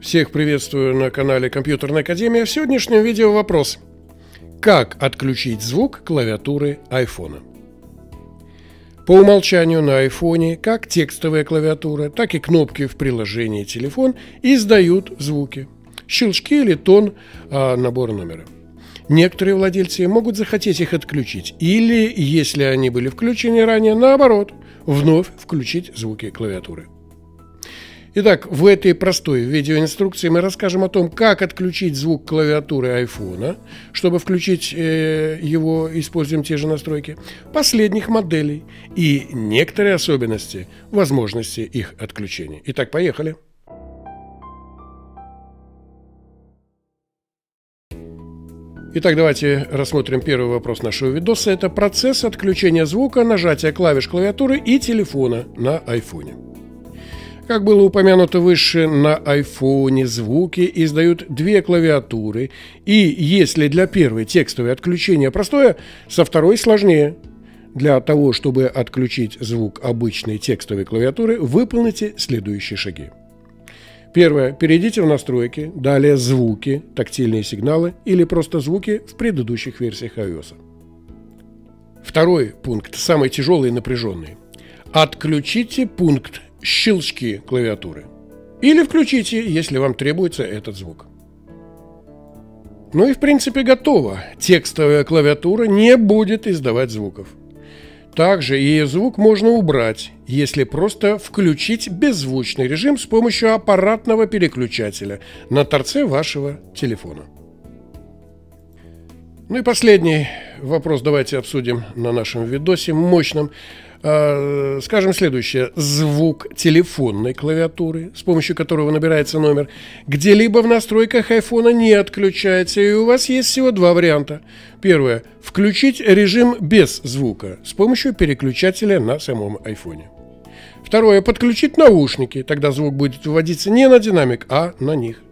Всех приветствую на канале Компьютерная Академия. В сегодняшнем видео вопрос. Как отключить звук клавиатуры айфона? По умолчанию на айфоне как текстовая клавиатура, так и кнопки в приложении телефон издают звуки. Щелчки или тон а, набора номера. Некоторые владельцы могут захотеть их отключить, или, если они были включены ранее, наоборот, вновь включить звуки клавиатуры. Итак, в этой простой видеоинструкции мы расскажем о том, как отключить звук клавиатуры айфона. Чтобы включить э, его, используем те же настройки. Последних моделей и некоторые особенности возможности их отключения. Итак, поехали. Итак, давайте рассмотрим первый вопрос нашего видоса. Это процесс отключения звука, нажатия клавиш клавиатуры и телефона на айфоне. Как было упомянуто выше, на айфоне звуки издают две клавиатуры, и если для первой текстовое отключение простое, со второй сложнее. Для того, чтобы отключить звук обычной текстовой клавиатуры, выполните следующие шаги. Первое. Перейдите в настройки, далее звуки, тактильные сигналы или просто звуки в предыдущих версиях iOS. Второй пункт, самый тяжелый и напряженный. Отключите пункт щелчки клавиатуры. Или включите, если вам требуется этот звук. Ну и в принципе готово. Текстовая клавиатура не будет издавать звуков. Также ее звук можно убрать, если просто включить беззвучный режим с помощью аппаратного переключателя на торце вашего телефона. Ну и последний вопрос давайте обсудим на нашем видосе мощном. А, скажем следующее. Звук телефонной клавиатуры, с помощью которого набирается номер, где-либо в настройках айфона не отключается, и у вас есть всего два варианта. Первое. Включить режим без звука с помощью переключателя на самом айфоне. Второе. Подключить наушники, тогда звук будет вводиться не на динамик, а на них.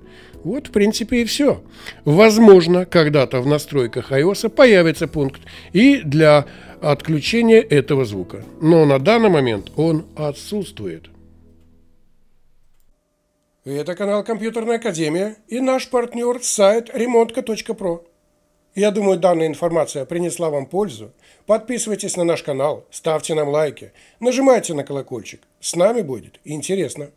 Вот, в принципе, и все. Возможно, когда-то в настройках iOS появится пункт и для отключения этого звука. Но на данный момент он отсутствует. Это канал Компьютерная Академия и наш партнер сайт ремонтка.про. Я думаю, данная информация принесла вам пользу. Подписывайтесь на наш канал, ставьте нам лайки, нажимайте на колокольчик. С нами будет интересно.